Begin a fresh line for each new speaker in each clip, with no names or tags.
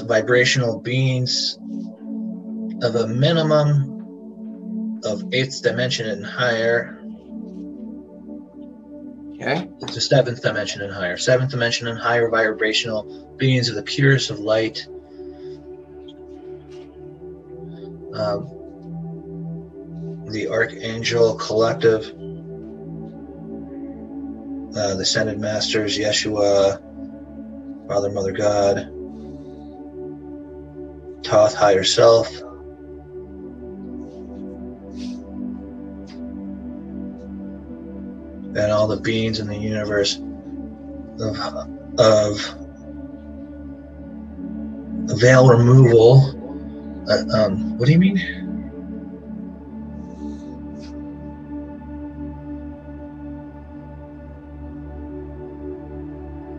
vibrational beings of a minimum of eighth dimension and higher.
Okay.
It's the seventh dimension and higher. Seventh dimension and higher vibrational beings of the purest of light. Um, the Archangel Collective, uh, the Ascended Masters, Yeshua, Father, Mother, God, Thoth, Higher Self, and all the beings in the universe of, of veil removal. Uh, um, what do you mean?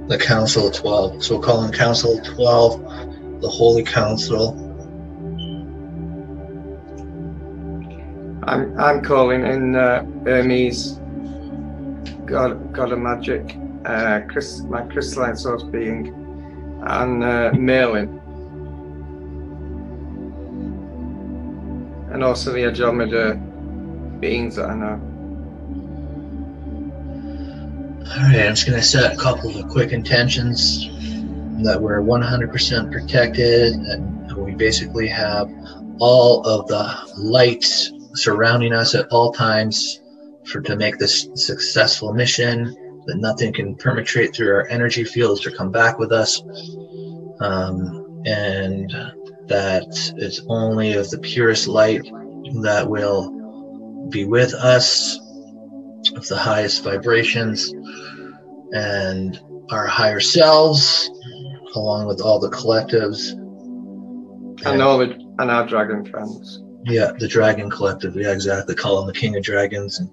The Council of Twelve. So we'll call them Council of Twelve, the Holy Council.
I'm I'm calling in uh, Hermes, God God of Magic, uh, Chris, my crystalline source being, and uh, Merlin, and also the Andromeda beings that I know.
All right, I'm just going to set a couple of quick intentions that we're 100% protected, and we basically have all of the lights surrounding us at all times for to make this successful mission. That nothing can penetrate through our energy fields or come back with us, um, and that it's only of the purest light that will be with us of the highest vibrations and our higher selves, along with all the collectives.
And all the and our dragon friends.
Yeah, the Dragon Collective. Yeah, exactly. Call him the King of Dragons and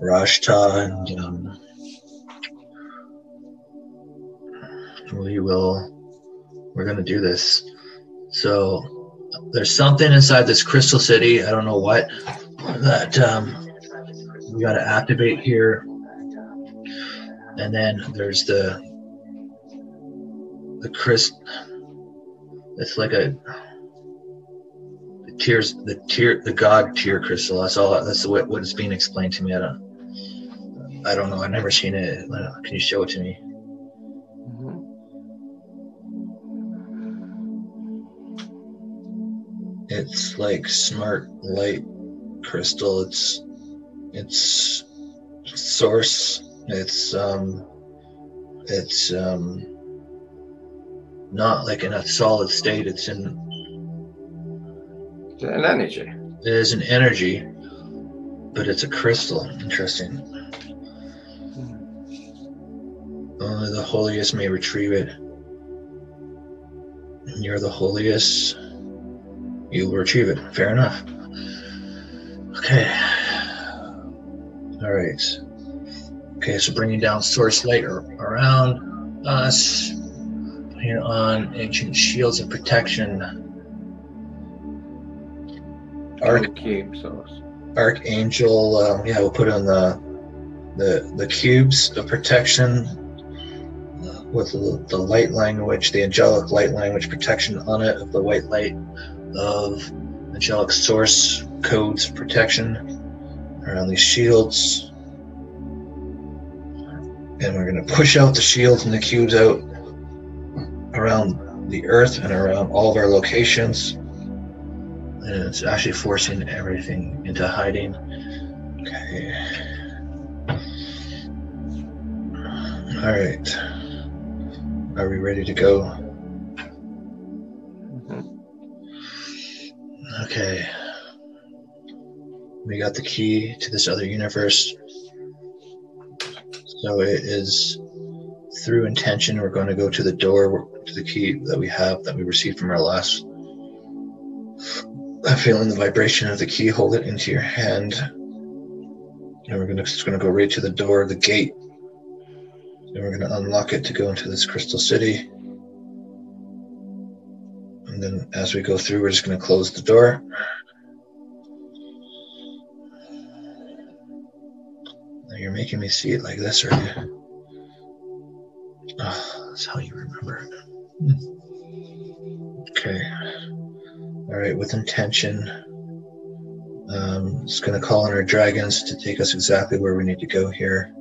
Rashta, and um, we will. We're gonna do this. So there's something inside this crystal city. I don't know what that um, we got to activate here. And then there's the the Chris. It's like a the tears, the tear, the God tear crystal. That's all. That's what what is being explained to me. I don't. I don't know. I've never seen it. Can you show it to me? It's like smart light crystal. It's it's source. It's um it's um not like in a solid state. It's in
An energy.
it is an energy, but it's a crystal. Interesting. Only the holiest may retrieve it. And you're the holiest. You will retrieve it. Fair enough. Okay. All right. Okay, so bringing down source light around us. Here on ancient shields of protection. Arch,
Arc cube source.
Archangel. Um, yeah, we'll put on the the the cubes of protection uh, with the, the light language, the angelic light language protection on it of the white light of angelic source codes protection around these shields. And we're going to push out the shields and the cubes out around the earth and around all of our locations. And it's actually forcing everything into hiding. Okay. All right. Are we ready to go?
Mhm.
Okay. We got the key to this other universe. So it is through intention. We're going to go to the door, to the key that we have that we received from our last. I'm feeling the vibration of the key. Hold it into your hand. And we're gonna, just going to go right to the door, the gate. And we're going to unlock it to go into this crystal city. And then as we go through, we're just going to close the door. Now you're making me see it like this, right? That's how you remember. Okay. All right, with intention. Um, it's going to call on our dragons to take us exactly where we need to go here.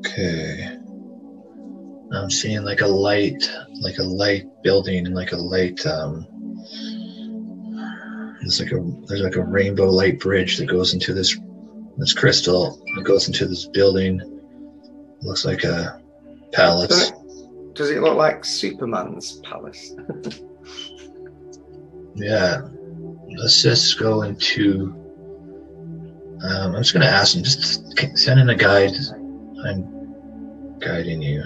Okay. I'm seeing like a light, like a light building, and like a light. Um, there's like a there's like a rainbow light bridge that goes into this this crystal. It goes into this building. It looks like a palace.
Does it, look like Superman's palace?
yeah. Let's just go into. Um, I'm just going to ask him. Just send in a guide. I'm guiding you.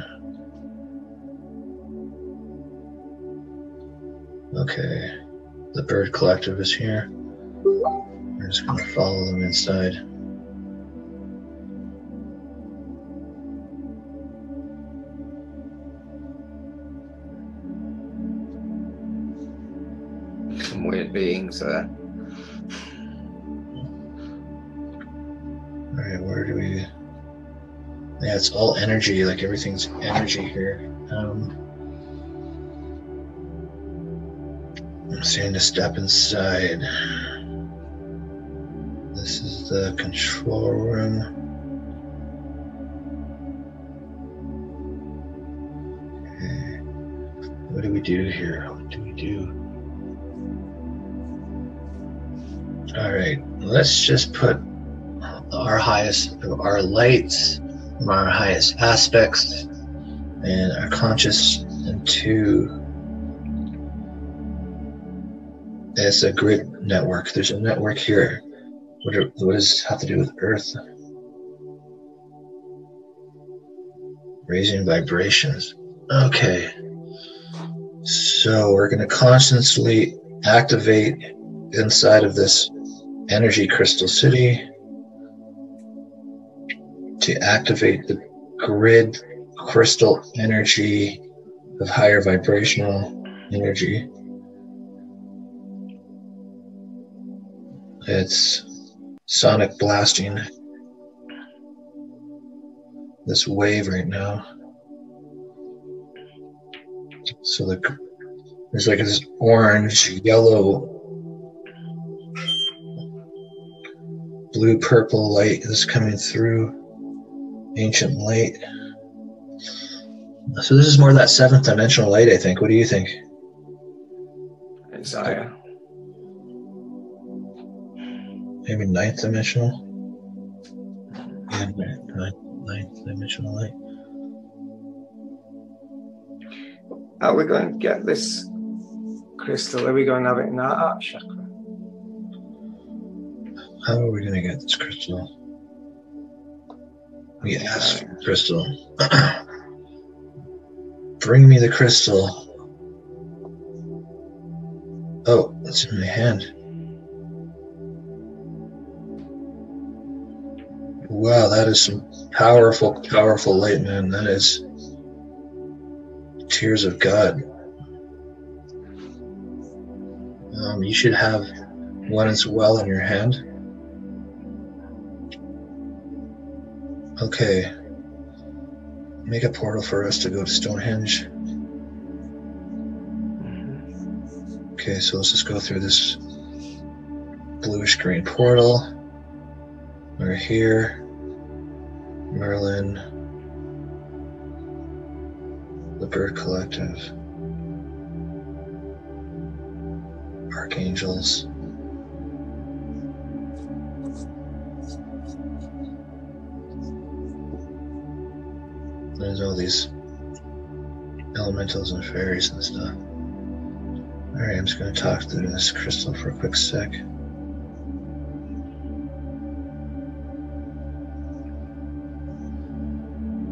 Okay. The bird collective is here. We're just going to follow them inside.
Some weird beings there.
Alright, where do we. Yeah, it's all energy, like everything's energy here. Um, I'm seeing to step inside. This is the control room. What do we do here? What do we do? All right, let's just put our highest, our lights, our highest aspects, and our conscious into it's a grid network. There's a network here. What, are, what does have to do with Earth? Raising vibrations. Okay. So we're going to constantly activate inside of this energy crystal city to activate the grid crystal energy of higher vibrational energy. It's sonic blasting this wave right now. So the there's like this orange, yellow, blue, purple light that's coming through. Ancient light. So this is more that seventh dimensional light, I think. What do you think?
Isaiah.
Maybe ninth dimensional. Yeah, ninth, ninth dimensional light.
How are we going to get this crystal? Are we going to have it in our heart chakra?
How are we going to get this crystal? We ask crystal. Bring me the crystal. Oh, it's in my hand. Wow, that is some powerful, powerful light, man. That is tears of God. Um, you should have one as well in your hand. Okay. Make a portal for us to go to Stonehenge. Okay, so let's just go through this bluish green portal. We're here. Merlin. The Bird Collective. Archangels. There's all these elementals and fairies and stuff. Alright, I'm just going to talk through this crystal for a quick sec.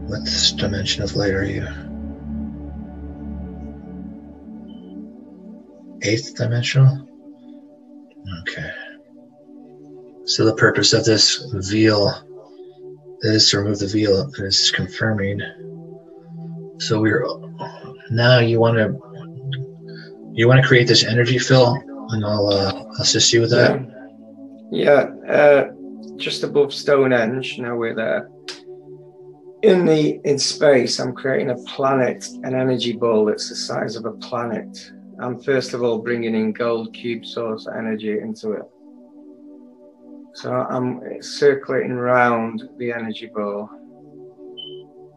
What dimension of light are you? Eighth dimensional? Okay. So the purpose of this veil is to remove the veil. It's confirming. So we're now you want to you want to create this energy fill and I'll uh, assist you with that.
Yeah, yeah uh, just above Stonehenge. Now we're there. In the in space, I'm creating a planet, an energy ball that's the size of a planet. I'm first of all bringing in gold cube source energy into it. So I'm circulating around the energy ball.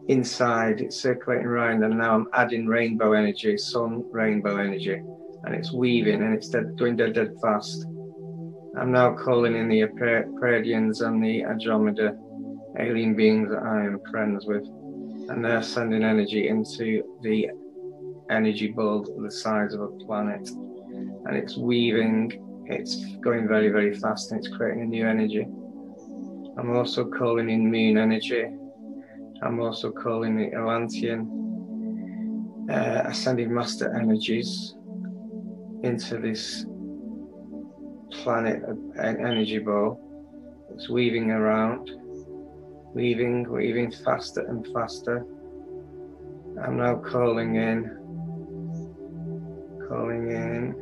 Inside, it's circulating around, and now I'm adding rainbow energy, sun rainbow energy, and it's weaving and it's dead, doing dead, dead fast. I'm now calling in the Pleiadians and the Andromeda alien beings that I am friends with, and they're sending energy into the energy ball the size of a planet, and it's weaving. It's going very, very fast, and it's creating a new energy. I'm also calling in moon energy. I'm also calling the Atlantean uh, ascending master energies into this planet energy ball. It's weaving around, weaving, weaving faster and faster. I'm now calling in, calling in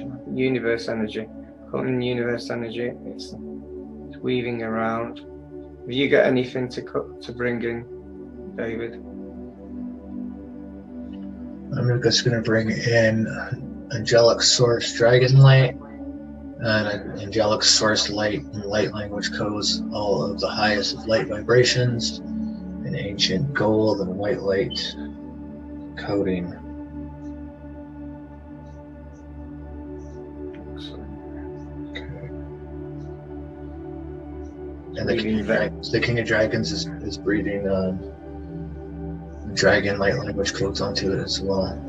uh, universe energy, calling in universe energy. It's, it's weaving around. Have you got anything to cut to bring in, David?
I'm just going to bring in angelic source dragon light an angelic source light and light language codes all of the highest of light vibrations and ancient gold and white light coding. And the king, of dragons, the king of dragons is, is breathing um, dragon light language codes onto it as well.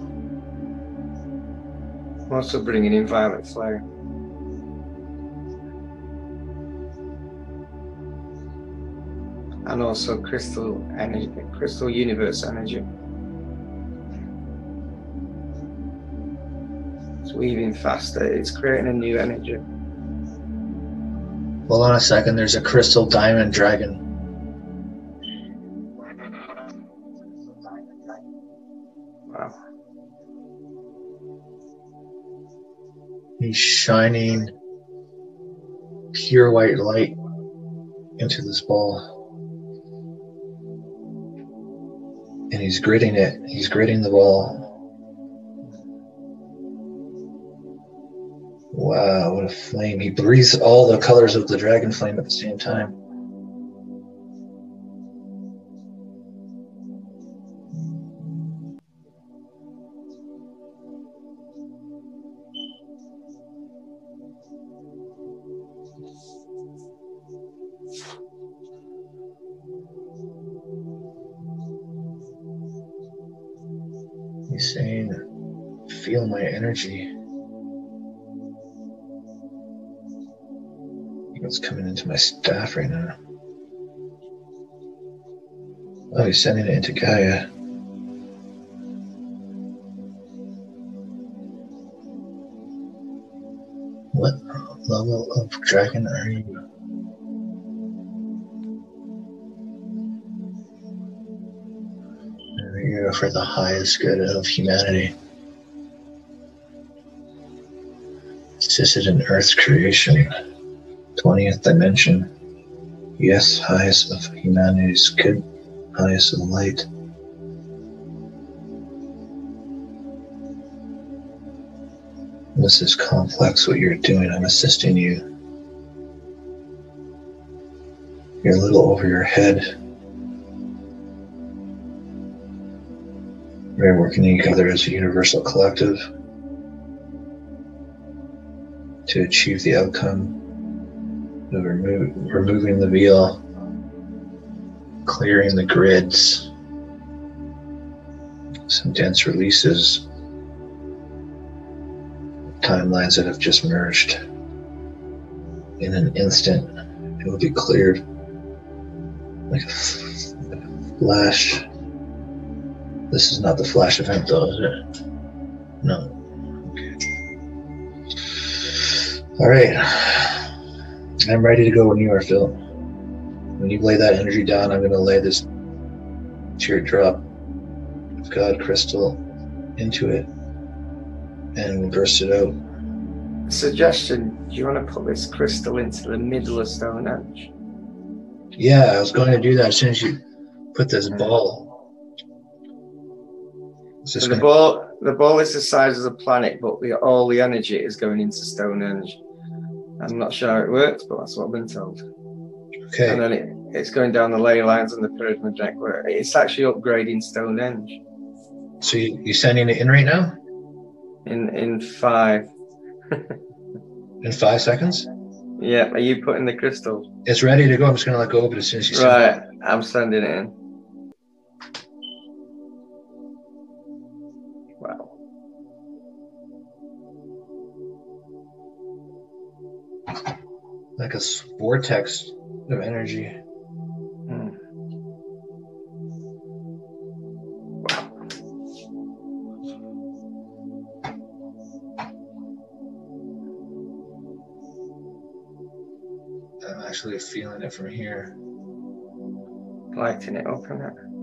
Also bringing in violet flare. And also crystal energy, crystal universe energy. It's weaving faster, it's creating a new energy.
Hold on a second, there's a crystal diamond dragon Wow. He's shining pure white light into this ball. And he's gritting it. He's gritting the ball. Wow, what a flame. He breathes all the colors of the dragon flame at the same time. My staff right now. Oh, he's sending it into Gaia. What level of dragon are you? You're for the highest good of humanity. Assisted in Earth's creation, 20th dimension. Yes, highest of humanity's good, highest of light. This is complex what you're doing. I'm assisting you. You're a little over your head. We're working together as a universal collective to achieve the outcome removing the veil, clearing the grids, some dense releases, timelines that have just merged. In an instant, it will be cleared like a flash this is not the flash event, though, is it? No. Okay. All right. I'm ready to go when you are, Phil. When you lay that energy down, I'm going to lay this teardrop of God crystal into it. and burst it out.
Suggestion: Do you want to put this crystal into the middle of Stonehenge?
Yeah, I was going to do that as soon as you put this ball.
So the
gonna-
ball, the ball is the size of the planet, but the, all the energy is going into Stonehenge. I'm not sure how it works, but that's what I've been told.
Okay.
And then it, it's going down the ley lines and the pyramid network. It's actually upgrading Stonehenge
So you, you sending it in right now?
in in five.
In five seconds?
Yeah, are you putting the crystal?
It's ready to go. I'm just gonna let go of it as soon as you send it.
Right, I'm sending it in.
Like a vortex of energy.
Wow.
I'm actually feeling it from here.
Lighting it up, it?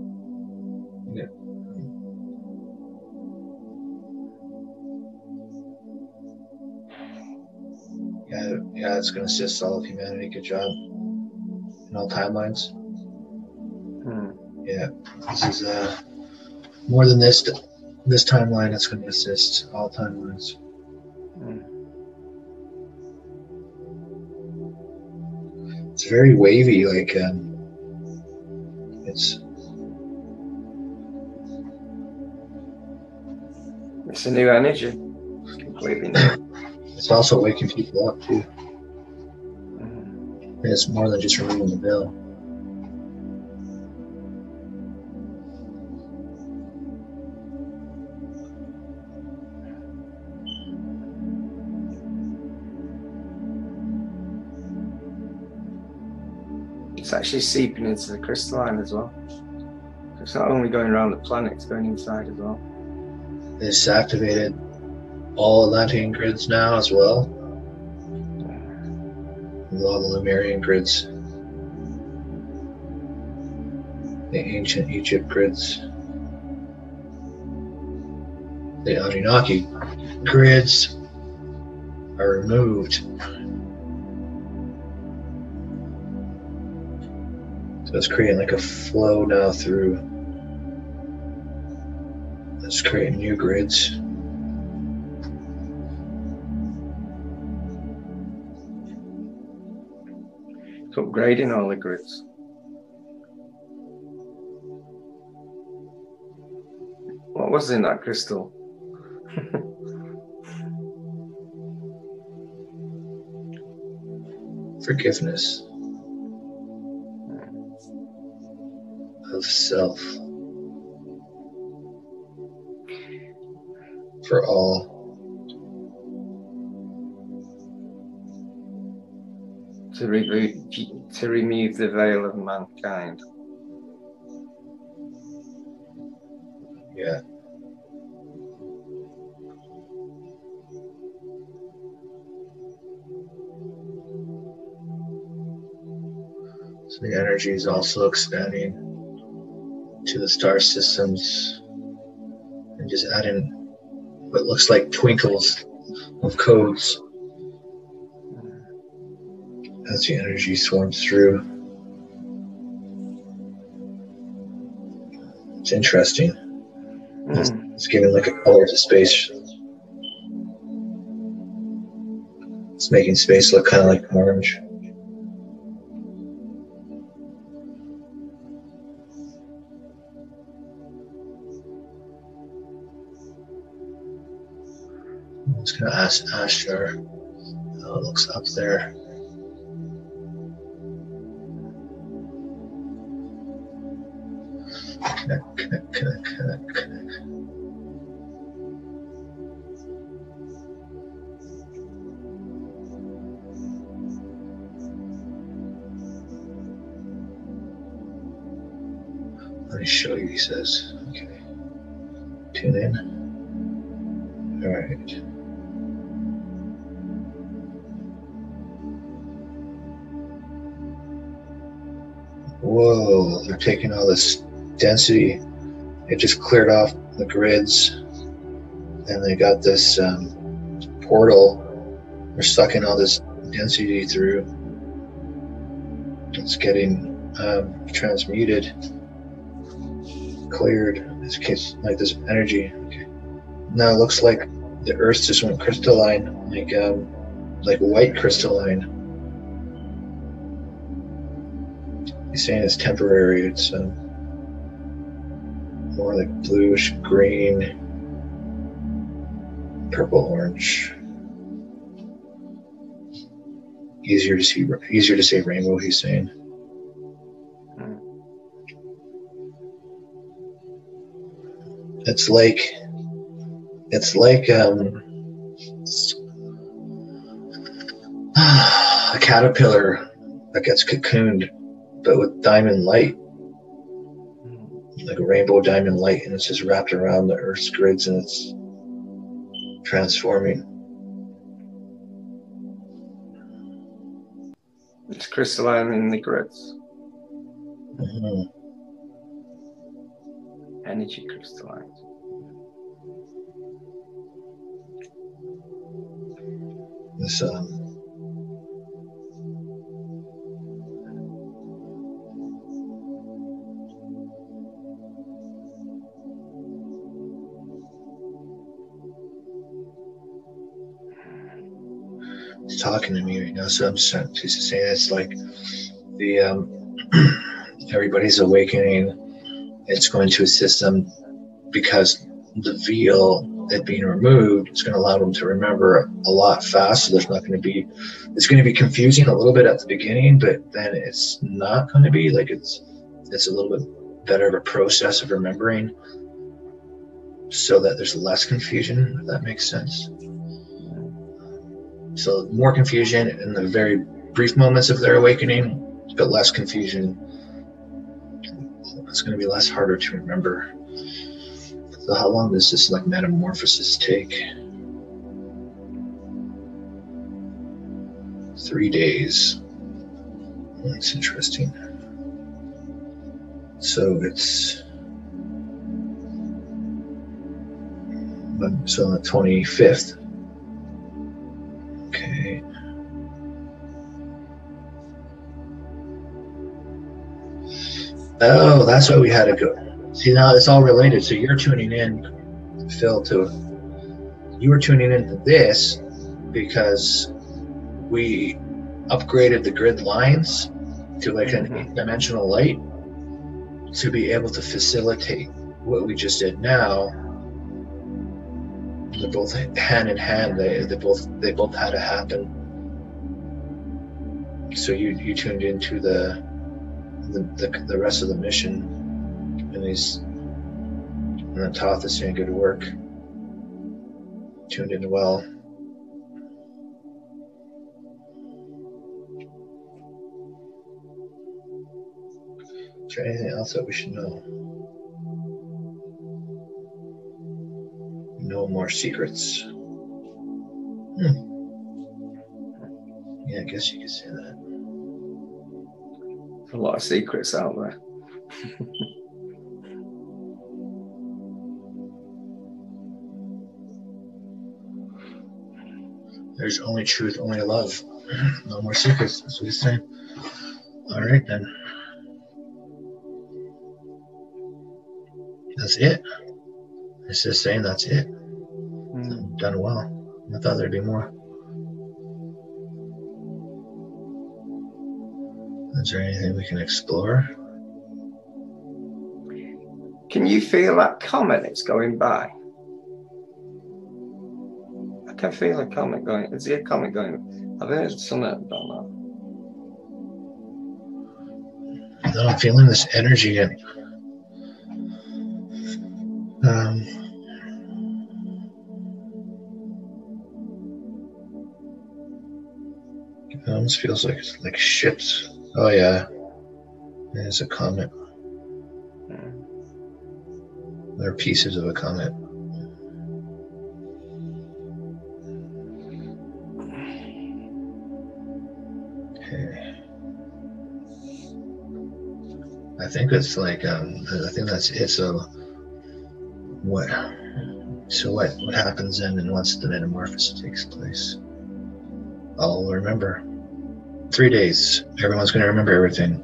Yeah, it's gonna assist all of humanity. Good job. In all timelines.
Hmm.
Yeah, this is uh more than this this timeline. It's gonna assist all timelines.
Hmm.
It's very wavy, like um, it's
It's a new energy. It's completely new.
it's also waking people up too. And it's more than just removing the veil.
It's actually seeping into the crystalline as well. It's not only going around the planet, it's going inside as well.
It's activated all Atlantean grids now as well. With all the Lemurian grids, the ancient Egypt grids, the Anunnaki grids are removed. So it's creating like a flow now through. It's creating new grids.
It's upgrading all the grids. What was in that crystal?
forgiveness of self for all
to remove to remove the veil of mankind.
yeah so the energy is also expanding to the star systems and just adding what looks like twinkles of codes as the energy swarms through. It's interesting.
Mm.
It's giving like a color to space. It's making space look kind of like orange. I'm just gonna ask Asher how it looks up there. Let me show you, he says. Okay. Tune in. All right. Whoa, they're taking all this density. It just cleared off the grids. and they got this um, portal. They're sucking all this density through. It's getting um, transmuted, cleared. This case, like this energy. Now it looks like the Earth just went crystalline, like um, like white crystalline. He's saying it's temporary. It's um, more like bluish green, purple orange. Easier to see, easier to say rainbow. He's saying. It's like, it's like um, a caterpillar that gets cocooned, but with diamond light like a rainbow diamond light, and it's just wrapped around the Earth's grids and it's transforming.
It's crystalline in the grids.
Mm-hmm.
Energy crystalline.
This um, talking to me right now, so I'm just saying it's like the um, everybody's awakening. It's going to assist them because the veil that being removed is going to allow them to remember a lot faster. There's not going to be, it's going to be confusing a little bit at the beginning, but then it's not going to be like it's, it's a little bit better of a process of remembering so that there's less confusion, if that makes sense. So more confusion in the very brief moments of their awakening, but less confusion. It's going to be less harder to remember. So how long does this like metamorphosis take? Three days. That's interesting. So it's so on the 25th Oh, that's why we had to go. See, now it's all related. So you're tuning in, Phil, to you were tuning into this because we upgraded the grid lines to like mm-hmm. an eight dimensional light to be able to facilitate what we just did now they're both hand in hand. They they both they both had to happen. So you you tuned into the the, the, the rest of the mission, and he's and then Thoth is doing good work. Tuned in well. Is there anything else that we should know? no more secrets. Hmm. Yeah, I guess you could say that.
A lot of secrets out there.
There's only truth, only love. No more secrets. That's what he's saying. All right, then. That's it. It's just saying that's it hmm. done well. I thought there'd be more. Is there anything we can explore?
Can you feel that comet that's going by? I can feel a comet going. Is there a comet going? I've heard something about
that. No, I'm feeling this energy and um, It almost feels like it's like ships. Oh yeah, there's a comet. There are pieces of a comet. Okay. I think it's like um, I think that's it. So what? So what what happens then and once the metamorphosis takes place? I'll remember. Three days. Everyone's gonna remember everything.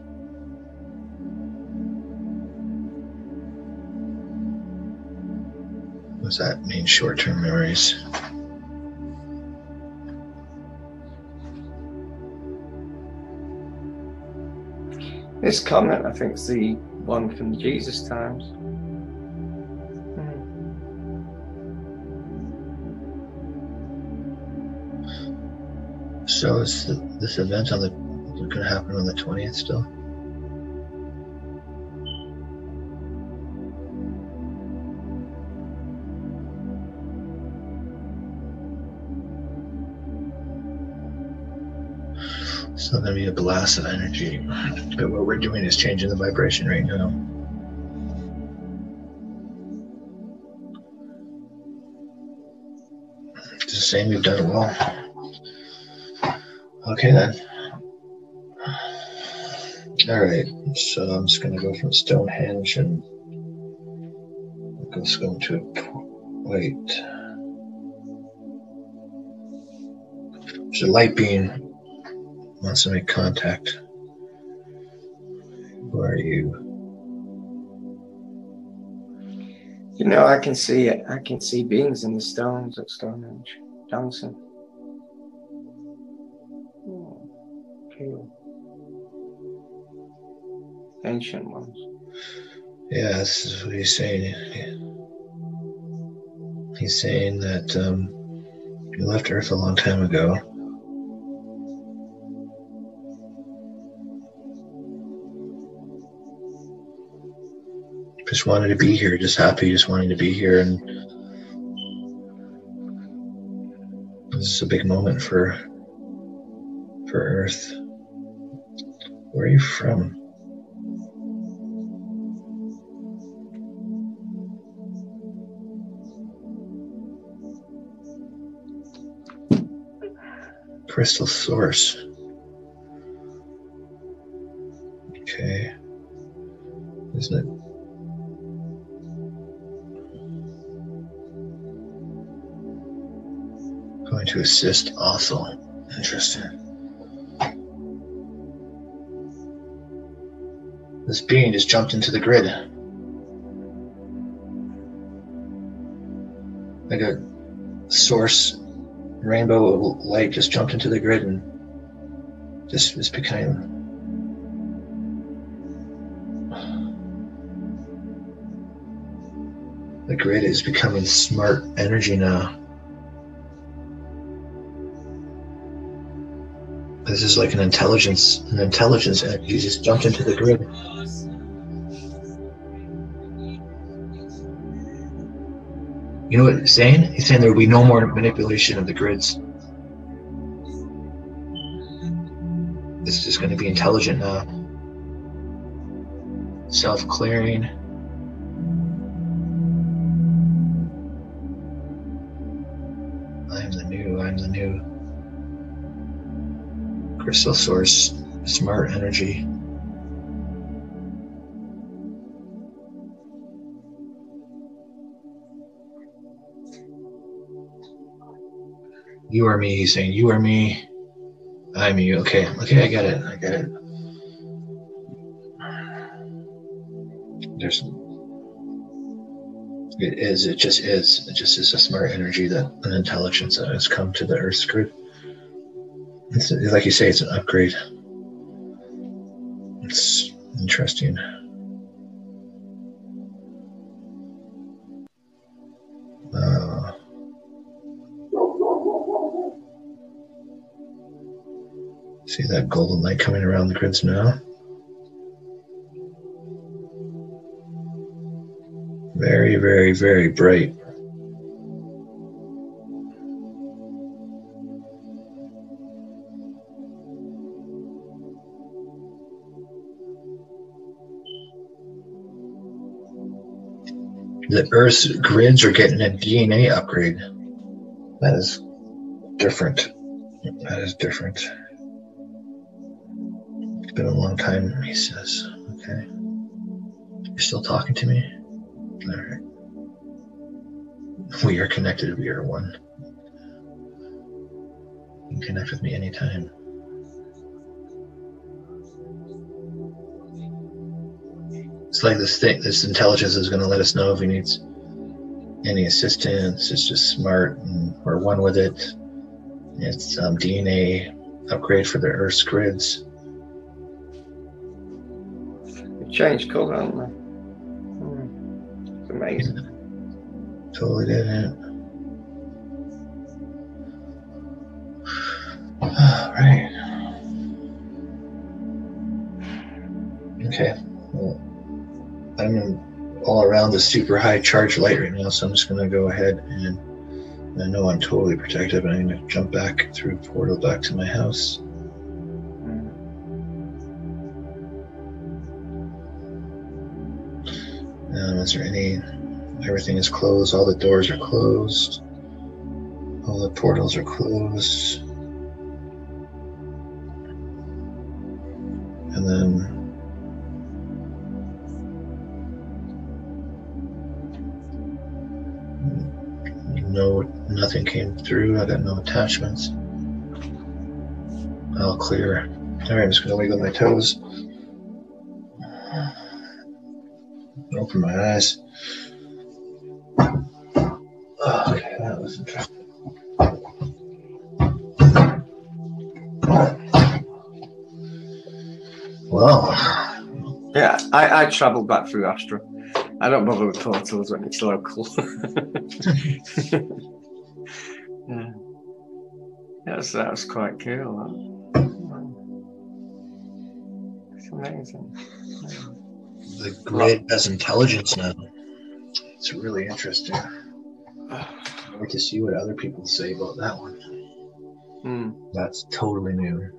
What does that mean short-term memories?
This comment, I think, is the one from Jesus times.
So is this event on the going to happen on the twentieth still? Still going to be a blast of energy, but what we're doing is changing the vibration right now. It's the same we've done it well. Okay then. All right, so I'm just going to go from Stonehenge and let's to wait. There's a light being wants to make contact. Who are you?
You know, I can see it. I can see beings in the stones at Stonehenge dancing. Ancient ones.
Yeah, this is what he's saying. He's saying that um, you left Earth a long time ago. Just wanted to be here, just happy, just wanting to be here, and this is a big moment for for Earth. Where are you from? Crystal source. Okay. Isn't it? Going to assist also. Interesting. This being just jumped into the grid. Like a source rainbow light just jumped into the grid and just just became the grid is becoming smart energy now. This is like an intelligence, an intelligence energy just jumped into the grid. You know what he's saying? He's saying there will be no more manipulation of the grids. This is just going to be intelligent uh, now. Self clearing. I'm the new, I'm the new crystal source, smart energy. You are me. He's saying, You are me. I'm you. Okay. Okay. I get it. I get it. There's, it is. It just is. It just is a smart energy that an intelligence that has come to the Earth's grid. It's, like you say, it's an upgrade. It's interesting. See that golden light coming around the grids now? Very, very, very bright. The Earth's grids are getting a DNA upgrade. That is different. That is different been a long time, he says. Okay. You're still talking to me? All right. We are connected. We are one. You can connect with me anytime. It's like this thing, this intelligence is going to let us know if he needs any assistance. It's just smart, and we're one with it. It's um, DNA upgrade for the Earth's grids.
They changed colour, haven't they? Hmm. It's amazing.
Totally didn't. All right. Okay. Well, I'm all around the super high charge light right now, so I'm just going to go ahead and I know I'm totally protected, I'm going to jump back through portal back to my house. Is there any? Everything is closed. All the doors are closed. All the portals are closed. And then. No, nothing came through. I got no attachments. All clear. All right, I'm just gonna wiggle my toes. Open my eyes. Okay, that was interesting. Well,
Yeah, I, I travelled back through Astra. I don't bother with portals when it's local. yeah. That's, that was quite cool. That. It's amazing.
The grid has intelligence now. It's really interesting. I'd like to see what other people say about that one.
Hmm.
That's totally new.